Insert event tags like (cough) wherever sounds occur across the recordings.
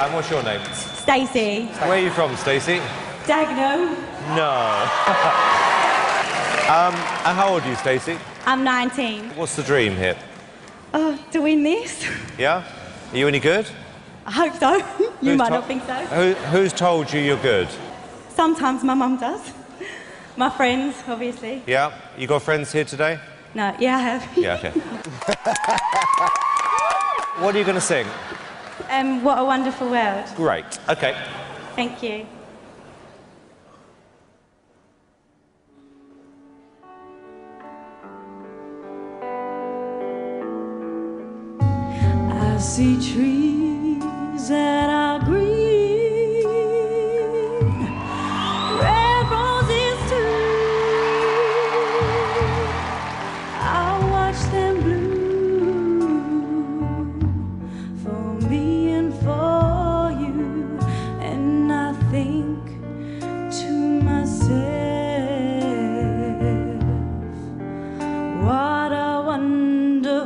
And what's your name? Stacey. Where are you from, Stacey? Dagenham. No. (laughs) um, and how old are you, Stacey? I'm 19. What's the dream here? Oh, to win this? (laughs) Yeah? Are you any good? I hope so. (laughs) you Who's might not think so. Who, who's told you you're good? Sometimes my mum does. My friends, obviously. Yeah? You got friends here today? No, yeah, I have. Yeah, okay. what are you going to sing? Um, what a wonderful world. Great. Okay. Thank you. I see trees that are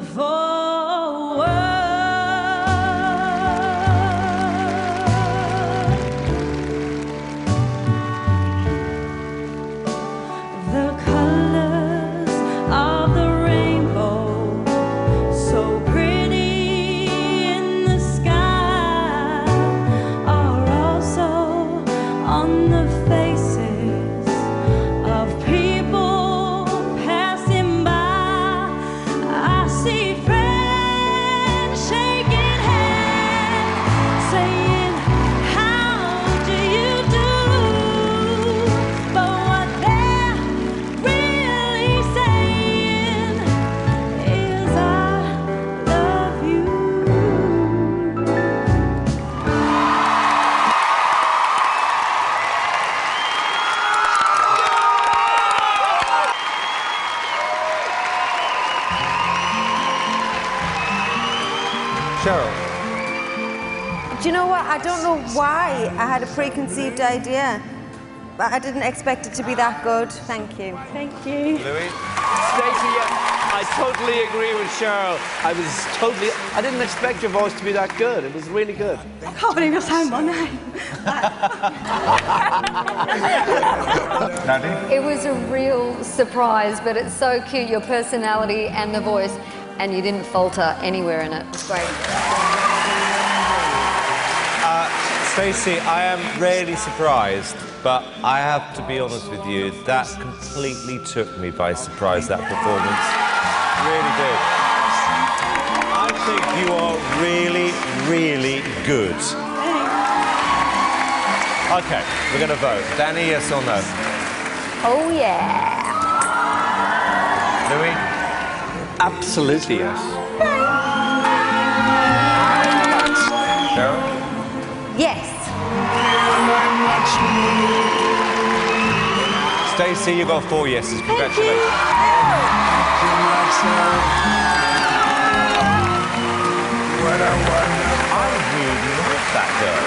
wonderful Cheryl. Do you know what? I don't know why I had a preconceived idea, but I didn't expect it to be that good. Thank you. Thank you. Louis? Stacey, yeah, I totally agree with Cheryl. I was totally. I didn't expect your voice to be that good. It was really good. I can't believe you're saying my name. Daddy? It was a real surprise, but it's so cute, your personality and the voice, and you didn't falter anywhere in it. It's great. Uh, Stacey, I am really surprised, but I have to be honest with you, that completely took me by surprise, that performance. Really did. I think you are really, really good. Okay, we're going to vote. Dannii, yes or no? Oh, yeah. Louis? Absolutely, yes. Cheryl? Yes. Stacey, you got four yeses. Congratulations. I really that girl.